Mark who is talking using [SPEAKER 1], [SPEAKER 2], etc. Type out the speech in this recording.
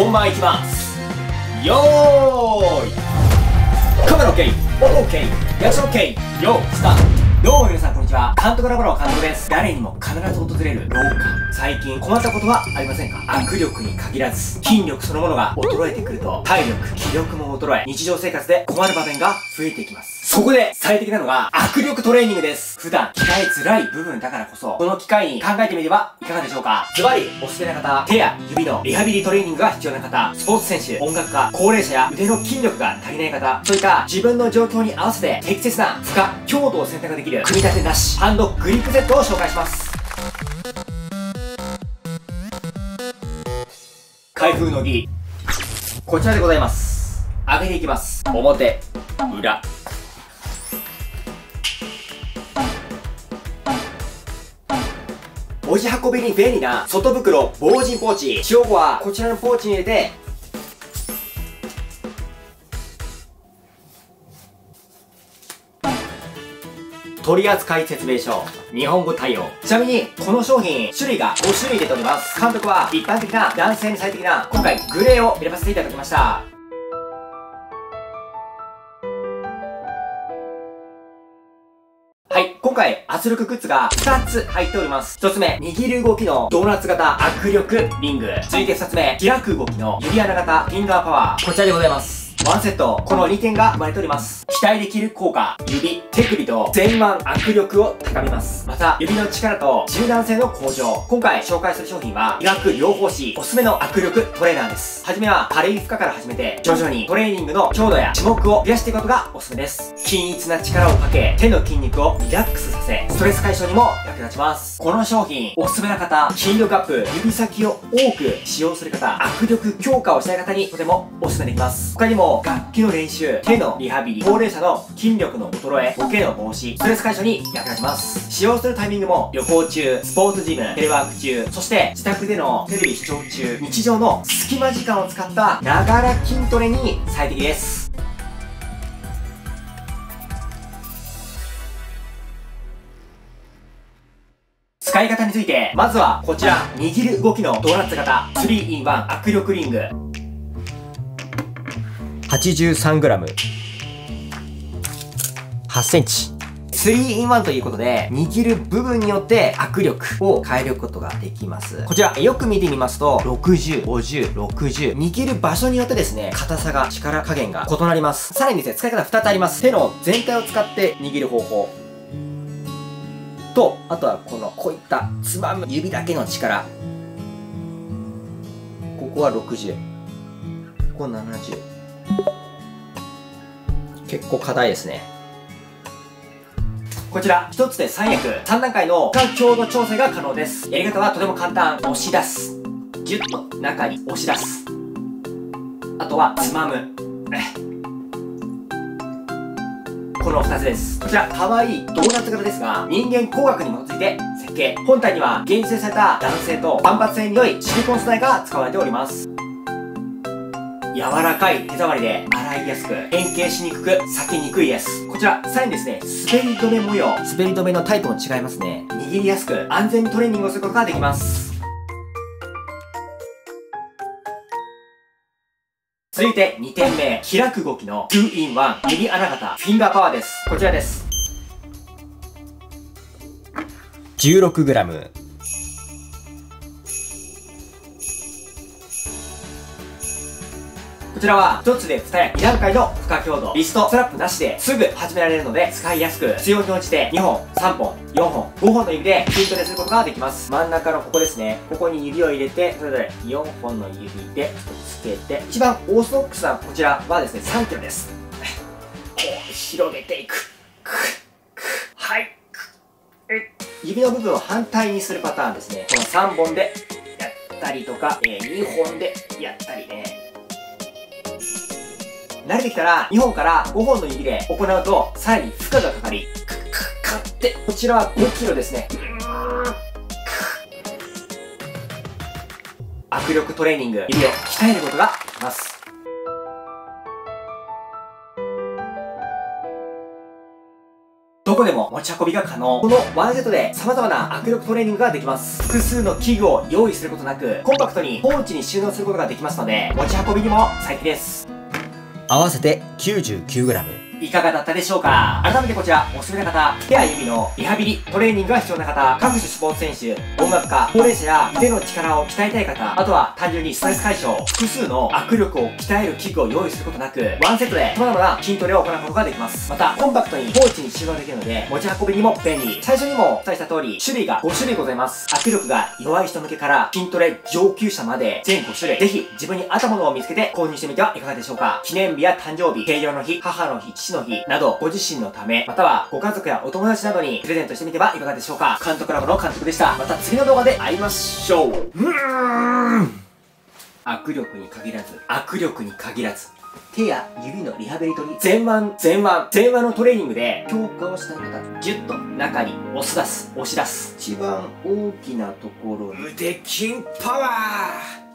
[SPEAKER 1] 本番いきます。よーい。カメラ OK 音 OK リアクション OK よースター。トどうも皆さんこんにちは。監督ラボの監督です。誰にも必ず訪れる老化。最近困ったことはありませんか？握力に限らず、筋力そのものが衰えてくると、体力、気力も衰え、日常生活で困る場面が増えていきます。そこで最適なのが握力トレーニングです。普段鍛えづらい部分だからこそ、この機会に考えてみてはいかがでしょうか？ズバリ、おすすめな方、手や指のリハビリトレーニングが必要な方、スポーツ選手、音楽家、高齢者や腕の筋力が足りない方、そういった自分の状況に合わせて適切な負荷、強度を選択できる組み立てなし、ハンドグリップセットを紹介します。開封の儀、こちらでございます。上げていきます。表、裏、持ち運びに便利な外袋防塵ポーチ使用後はこちらのポーチに入れて取扱説明書日本語対応。ちなみにこの商品種類が5種類出ております。監督は一般的な男性に最適な今回グレーを選ばせていただきました。回、圧力グッズが2つ入っております。1つ目、握る動きのドーナツ型握力リング。続いて2つ目、開く動きの指穴型フィンガーパワー。こちらでございます。ワンセット、この2点が生まれております。期待できる効果、指、手首と前腕握力を高めます。また、指の力と柔軟性の向上。今回紹介する商品は、医学療法士おすすめの握力トレーナーです。はじめは軽い負荷から始めて、徐々にトレーニングの強度や種目を増やしていくことがおすすめです。均一な力をかけ、手の筋肉をリラックスさせ、ストレス解消にも役立ちます。この商品、おすすめな方、筋力アップ、指先を多く使用する方、握力強化をしたい方にとてもおすすめできます。他にも、楽器の練習、手のリハビリ、高齢者の筋力の衰え、ボケの防止、ストレス解消に役立ちます。使用するタイミングも旅行中、スポーツジム、テレワーク中、そして自宅でのテレビ視聴中、日常の隙間時間を使ったながら筋トレに最適です。使い方について、まずはこちら、握る動きのドーナツ型 3in1 握力リング 83g 8センチ。3-in-1 ということで、握る部分によって握力を変えることができます。こちら、よく見てみますと、60、50、60、握る場所によってですね、硬さが、力加減が異なります。さらにですね、使い方2つあります。手の全体を使って握る方法。と、あとはこの、こういったつまむ指だけの力。ここは60。ここ70。結構硬いですね。こちら、一つで3役、3段階の負荷強度調整が可能です。やり方はとても簡単。押し出す。ギュッと中に押し出す。あとは、つまむ。この2つです。こちら、可愛いドーナツ型ですが、人間工学に基づいて設計。本体には、厳選された男性と反発性に良いシリコン素材が使われております。柔らかい手触りで洗いやすく、変形しにくく、裂けにくいです。こちら、さらにですね、滑り止め模様。滑り止めのタイプも違いますね。握りやすく、安全にトレーニングをすることができます。続いて2点目、開く動きの 2in1 指穴型フィンガーパワーです。こちらです。16g こちらは1つで2役2段階の負荷強度リストストラップなしですぐ始められるので使いやす。く必要に応じて2本3本4本5本の指で筋トレすることができます。真ん中のここですね。ここに指を入れてそれぞれ4本の指でつけて。一番オーソドックスなこちらはですね3キロです。こう広げていく。はい。指の部分を反対にするパターンですね。この3本でやったりとか、えー、2本でやったりね。慣れてきたら、2本から5本の指で行うと、さらに負荷がかかり、かかって、こちらは5キロですね。握力トレーニング、指を鍛えることができます。とここでも持ち運びが可能。このワンセットで様々な握力トレーニングができます。複数の器具を用意することなく、コンパクトにポーチに収納することができますので、持ち運びにも最適です。
[SPEAKER 2] 合わせて 99g。
[SPEAKER 1] いかがだったでしょうか？改めてこちら、おすすめな方、手や指のリハビリ、トレーニングが必要な方、各種スポーツ選手、音楽家、高齢者や腕の力を鍛えたい方、あとは単純にストレス解消、複数の握力を鍛える器具を用意することなく、ワンセットで様々な筋トレを行うことができます。また、コンパクトにポーチに収納できるので、持ち運びにも便利。最初にもお伝えした通り、種類が5種類ございます。握力が弱い人向けから筋トレ上級者まで全5種類。ぜひ自分に合ったものを見つけて購入してみてはいかがでしょうか？記念日や誕生日、定量の日、母の日、父の日など、自身のため、またはご家族やお友達などにプレゼントしてみてはいかがでしょうか？監督ラボの監督でした。また次の動画で会いましょう。うーん握力に限らず、握力に限らず、手や指のリハビリトリ、前腕、前腕、前腕のトレーニングで強化をしたい方、ギュッと中に押し出す、押し出す。一番大きなところに、腕筋パワー